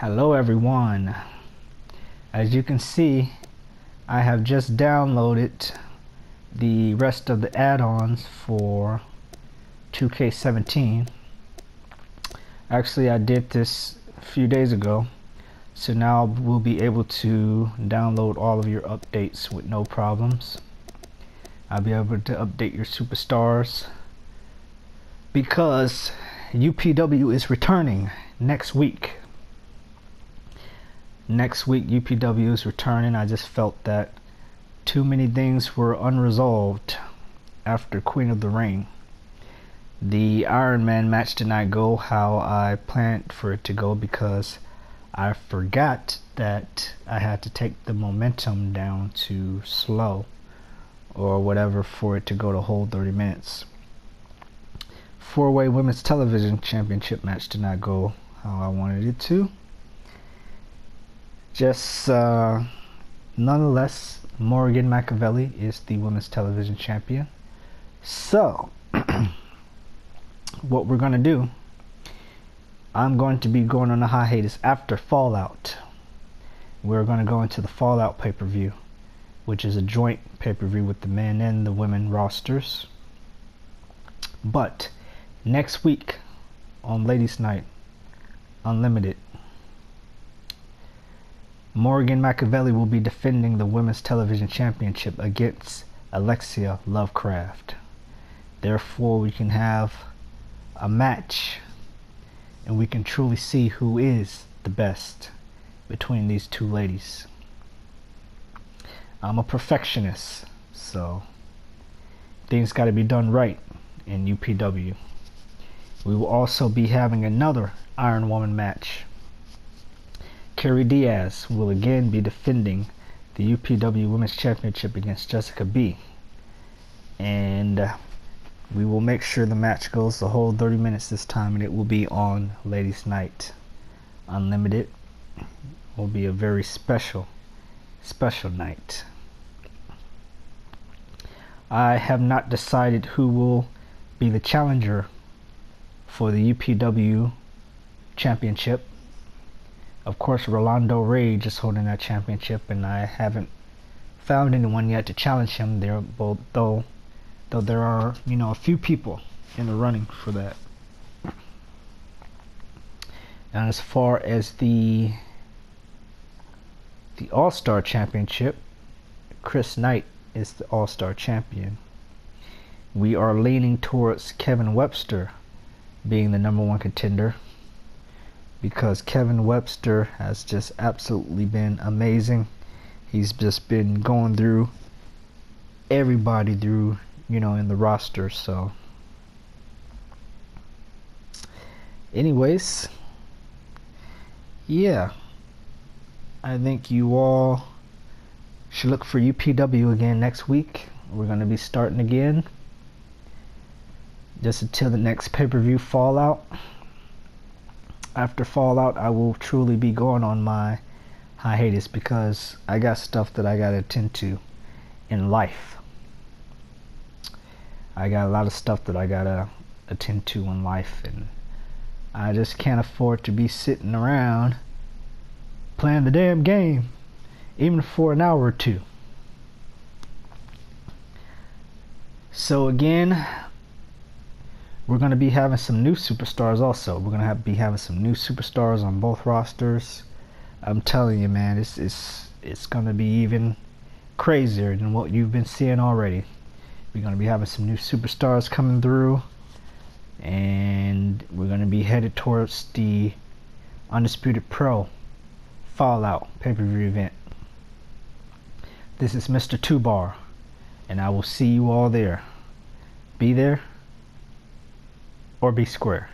Hello everyone. As you can see, I have just downloaded the rest of the add-ons for 2K17. Actually, I did this a few days ago. So now we'll be able to download all of your updates with no problems. I'll be able to update your superstars because UPW is returning next week next week UPW is returning. I just felt that too many things were unresolved after Queen of the Ring. The Iron Man match did not go how I planned for it to go because I forgot that I had to take the momentum down to slow or whatever for it to go the whole 30 minutes. Four-way women's television championship match did not go how I wanted it to just uh, nonetheless, Morgan McAvely is the women's television champion. So, what we're going to do, I'm going to be going on a hiatus after Fallout. We're going to go into the Fallout pay per view, which is a joint pay per view with the men and the women rosters. But next week on Ladies Night Unlimited, Morgan McAvely will be defending the Women's Television Championship against Alexia Lovecraft. Therefore, we can have a match and we can truly see who is the best between these two ladies. I'm a perfectionist, so things got to be done right in UPW. We will also be having another Iron Woman match Kerry Diaz will again be defending the UPW Women's Championship against Jessica B. And uh, we will make sure the match goes the whole 30 minutes this time, and it will be on Ladies Night Unlimited. It will be a very special, special night. I have not decided who will be the challenger for the UPW Championship of course, Rolando Rage is holding that championship, and I haven't found anyone yet to challenge him. There, both though, though there are you know a few people in the running for that. And as far as the the All Star Championship, Chris Knight is the All Star champion. We are leaning towards Kevin Webster being the number one contender because Kevin Webster has just absolutely been amazing. He's just been going through everybody through, you know, in the roster. So, anyways, yeah, I think you all should look for UPW again next week. We're going to be starting again just until the next pay per view Fallout after Fallout, I will truly be going on my hiatus because I got stuff that I got to attend to in life. I got a lot of stuff that I got to attend to in life, and I just can't afford to be sitting around playing the damn game, even for an hour or two. So, again, we're going to be having some new superstars also. We're going to have, be having some new superstars on both rosters. I'm telling you, man, it's it's it's going to be even crazier than what you've been seeing already. We're going to be having some new superstars coming through, and we're going to be headed towards the Undisputed Pro Fallout pay-per-view event. This is Mr. Tubarr, and I will see you all there. Be there or be square.